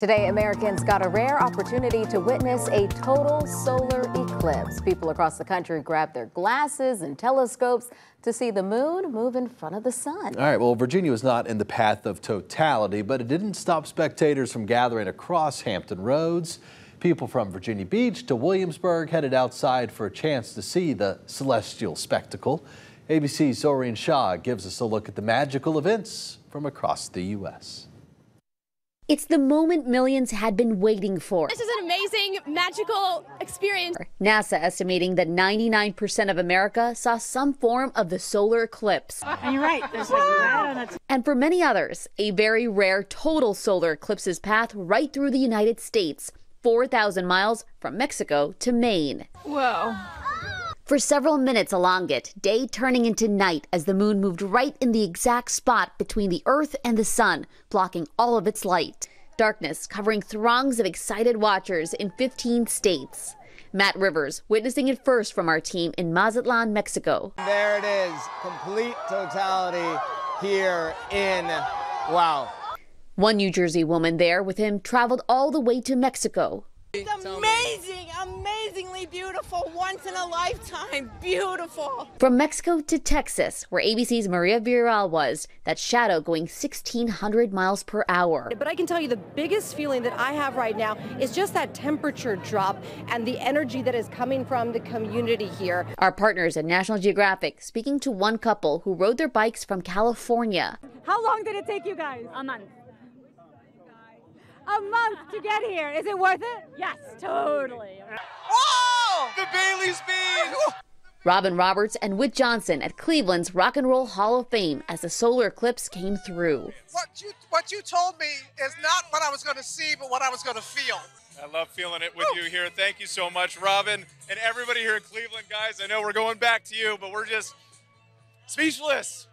Today, Americans got a rare opportunity to witness a total solar eclipse. People across the country grabbed their glasses and telescopes to see the moon move in front of the sun. All right, well, Virginia was not in the path of totality, but it didn't stop spectators from gathering across Hampton Roads. People from Virginia Beach to Williamsburg headed outside for a chance to see the celestial spectacle. ABC's Zohreen Shah gives us a look at the magical events from across the U.S. It's the moment millions had been waiting for. This is an amazing, magical experience. NASA estimating that 99% of America saw some form of the solar eclipse. And you're right, there's like right. And for many others, a very rare total solar eclipse's path right through the United States, 4,000 miles from Mexico to Maine. Whoa. For several minutes along it, day turning into night as the moon moved right in the exact spot between the Earth and the Sun, blocking all of its light. Darkness covering throngs of excited watchers in 15 states. Matt Rivers witnessing it first from our team in Mazatlan, Mexico. There it is, complete totality here in, wow. One New Jersey woman there with him traveled all the way to Mexico. It's amazing, amazingly beautiful, once in a lifetime, beautiful. From Mexico to Texas, where ABC's Mireya Villarreal was, that shadow going 1,600 miles per hour. But I can tell you the biggest feeling that I have right now is just that temperature drop and the energy that is coming from the community here. Our partners at National Geographic speaking to one couple who rode their bikes from California. How long did it take you guys? A month. A month to get here. Is it worth it? Yes, totally. Whoa! The Baily's beads! Robin Roberts and Whit Johnson at Cleveland's Rock and Roll Hall of Fame as the solar eclipse came through. What you what you told me is not what I was going to see, but what I was going to feel. I love feeling it with Woo! you here. Thank you so much, Robin, and everybody here in Cleveland, guys. I know we're going back to you, but we're just speechless.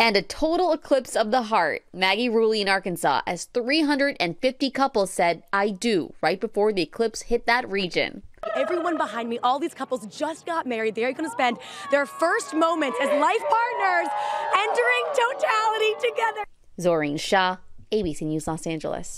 And a total eclipse of the heart. Maggie Rulli in Arkansas, as 350 couples said, I do, right before the eclipse hit that region. Everyone behind me, all these couples just got married. They're going to spend their first moments as life partners entering totality together. Zohreen Shah, ABC News Los Angeles.